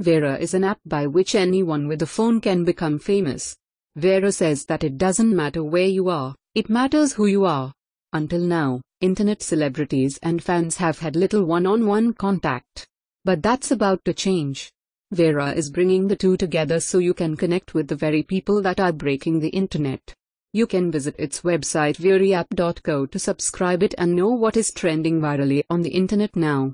Veri is an app by which anyone with a phone can become famous. Veri says that it doesn't matter where you are, it matters who you are. Until now, internet celebrities and fans have had little one on one contact. But that's about to change. Veri is bringing the two together so you can connect with the very people that are breaking the internet. You can visit its website veriapp.co to subscribe it and know what is trending virally on the internet now.